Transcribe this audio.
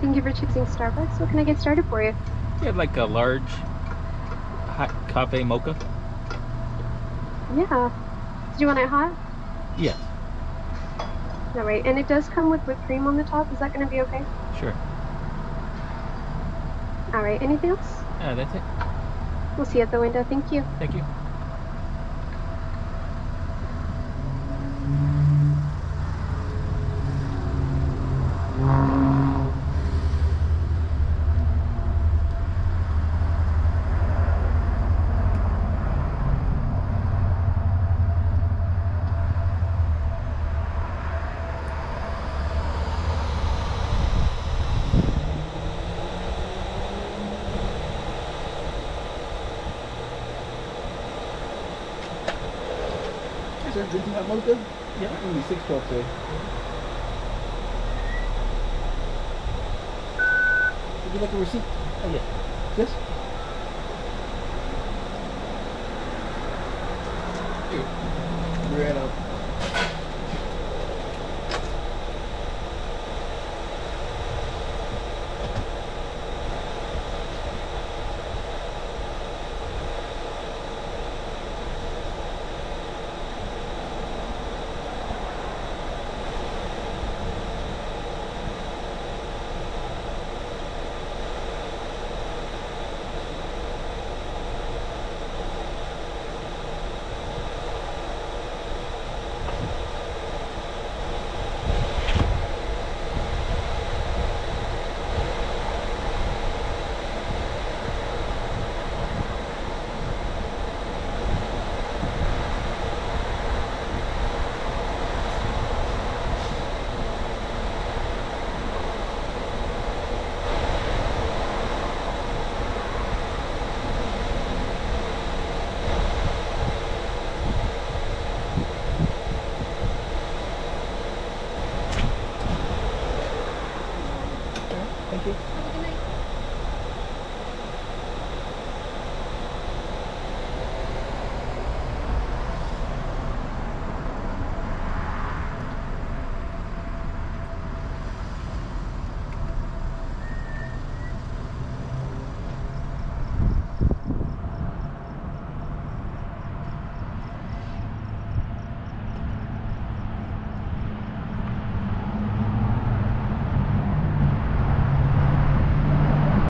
Thank you for choosing Starbucks. What can I get started for you? You have like a large hot cafe mocha? Yeah. Do you want it hot? Yes, All right. And it does come with whipped cream on the top. Is that going to be okay? sure. All right. Anything else? Yeah, that's it. We'll see you at the window. Thank you. Thank you. Sir. Drinking hot mocha? Yeah. Mm, six twelve today. Would you like a receipt? Oh, yeah. Yes. Here. We're at a.